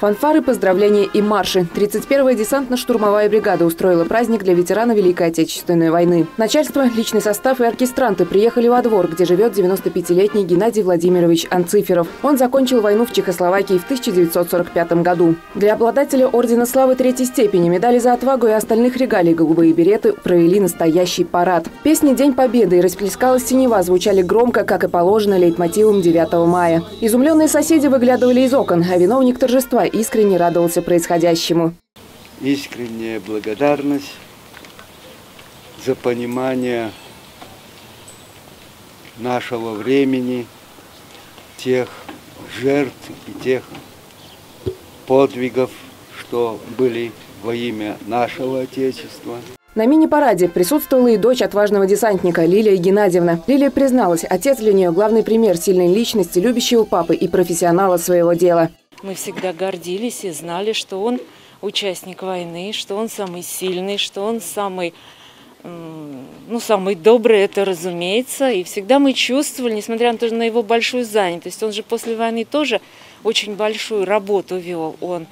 Фанфары, поздравления и марши. 31-я десантно-штурмовая бригада устроила праздник для ветерана Великой Отечественной войны. Начальство, личный состав и оркестранты приехали во двор, где живет 95-летний Геннадий Владимирович Анциферов. Он закончил войну в Чехословакии в 1945 году. Для обладателя Ордена Славы Третьей степени, медали за отвагу и остальных регалий голубые береты провели настоящий парад. Песни «День Победы» и «Расплескалась синева» звучали громко, как и положено лейтмотивом 9 мая. Изумленные соседи выглядывали из окон, а виновник торжества искренне радовался происходящему. Искренняя благодарность за понимание нашего времени, тех жертв и тех подвигов, что были во имя нашего Отечества. На мини-параде присутствовала и дочь отважного десантника Лилия Геннадьевна. Лилия призналась, отец для нее главный пример сильной личности, любящего папы и профессионала своего дела. Мы всегда гордились и знали, что он участник войны, что он самый сильный, что он самый, ну, самый добрый, это разумеется. И всегда мы чувствовали, несмотря на, то, на его большую занятость, он же после войны тоже очень большую работу вел. Он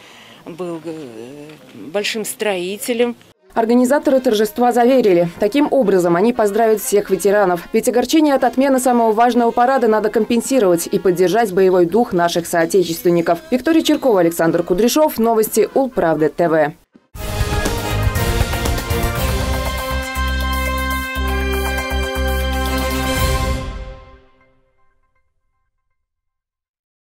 был э, большим строителем. Организаторы торжества заверили, таким образом они поздравят всех ветеранов. Ведь огорчение от отмены самого важного парада надо компенсировать и поддержать боевой дух наших соотечественников. Виктория Черкова, Александр Кудряшов. Новости Улправды ТВ.